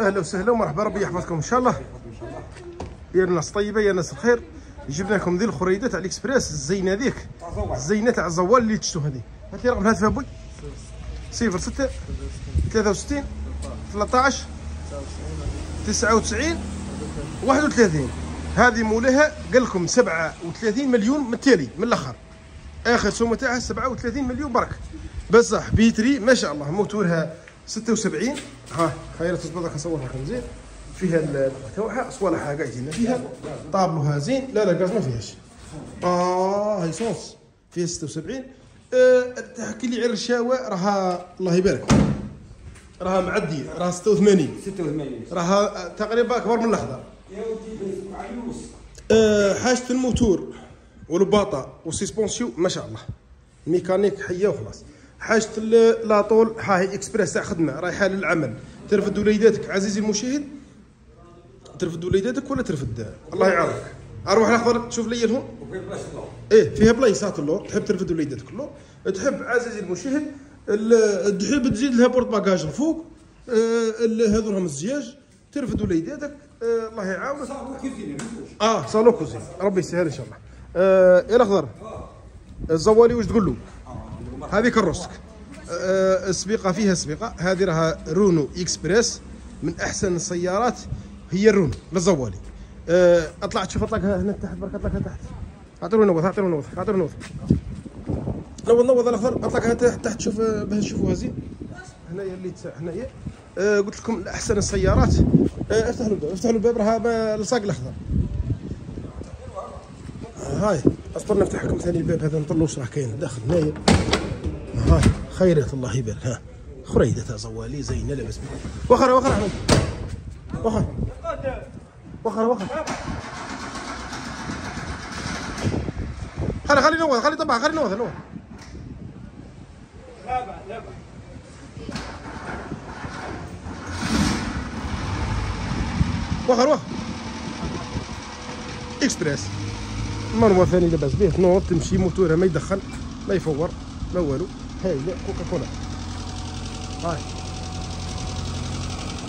أهلا وسهلا ومرحبا ربي يحفظكم. إن شاء الله يا الناس طيبة يا ناس الخير. جبنا لكم ذي الخريده تاع الإكسبريس الزينة ذيك. الزينة تاع الزوال اللي تشتو هذه. هات لي رقم الهاتف أبوي. 06 63 13 99 31 هذه مولاها قال لكم 37 مليون من التالي من الأخر. آخر سومة تاعها 37 مليون برك. بصح بيتري ما شاء الله موتورها 76 ها خير تصبر لك نصورها لكم زين. فيها النقطه تاعها صوالحها قاعدين فيها؟ طابلوها زين. لا لا غاز ما فيهاش. آه هاي صوص. فيها 76 أه تحكي لي على الرشاوه راها الله يبارك. راها معدية راها 86 86 راها تقريبا أكبر من الاخضر يا ودي أه حاجة الموتور والباطا والسيسبونسيو ما شاء الله. ميكانيك حية وخلاص. حاجة لاطول ها هي إكسبريس تاع خدمة رايحه للعمل ترفد وليداتك عزيزي المشاهد؟ ترفد وليداتك ولا ترفد؟ الله يعاونك. أروح الاخضر تشوف لي بلاصه إيه فيها بلايصات اللور تحب ترفد وليداتك اللور تحب عزيزي المشاهد ال- تحب تزيد لها بورت باجاج الفوق آه، ال- هذو راهم الزجاج ترفد وليداتك آه، الله يعاونك. صار كيفين آه صالون كوزين. ربي يسهل إن شاء الله. آه يا الاخضر الزوالي واش تقول له؟ هذه كروسك آه السبيقه فيها سبيقه هذه راها رونو إكسبريس. من أحسن السيارات هي الرونو للزوالي اطلع تشوف اطلق هنا تحت برك هنا تحت. أعطيني نوض أعطيني نوض أعطيني نوض نوض نوض الاخضر هنا تحت تحت شوف باش تشوفوها زين هنايا اللي هنايا. آه قلت لكم احسن السيارات. آه افتحوا الباب افتحوا الباب راها الصاق الأخضر. هاي اصبر نفتح لكم ثاني الباب هذا نطلعوا واش راه كاين داخل هنايا. هاي خيرات الله يبارك ها. خريدة تاع زوالي زينه لاباس بها وخر وخر. احمد وخر. وخر وخر. خلي خلي نوض خلي طبعا خلي نوض نوض. وخر وخر. إكسبريس. مروة ثاني لاباس به تنوض تمشي موتورها ما يدخن ما يفور ما والو. هاي لا كوكا كولا هاي.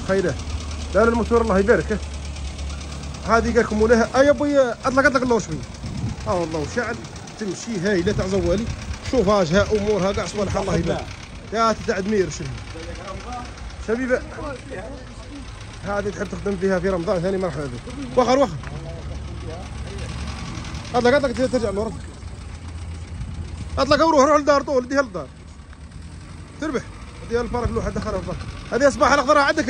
خيرة. لا الموتور الله يبارك. هذه قال لكم ولاها آه يا أبوي أطلق أطلق الله شوي آه والله وشعل تمشي هاي لا تاع زوالي شوفاجها امورها كاع صوالح الله يبارك. يا تاع دمير شنو. شبيبة. هذه تحب تخدم فيها في رمضان ثاني مرحبا بك. وخر وخر. أطلق أطلق ترجع لورا. أطلق وروح روح للدار طول اديها للدار تربح. اديها الفرق لوحه دخلها الفرق. هذه أصبح الأخضر عندك.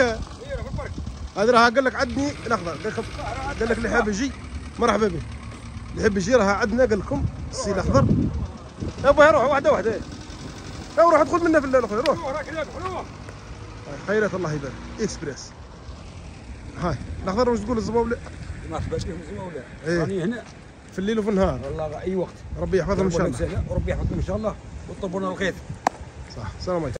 هذه راها قال لك عدني الأخضر. قال لك قال لك اللي حاب يجي مرحبا به اللي يحب يجي راها عندنا قال لكم السي الأخضر. أبوي روح واحدة واحدة. يا روح ادخل منا في الاخوي روح. خيرات الله يبارك. إكسبريس. هاي الأخضر واش تقول؟ الزباوله مرحبا بكم ولا. إيه. راني هنا. في الليل وفي النهار. والله أي وقت. ربي يحفظهم إن شاء الله. وربي يحفظكم إن شاء الله. وطلبونا الخير. صح. السلام عليكم.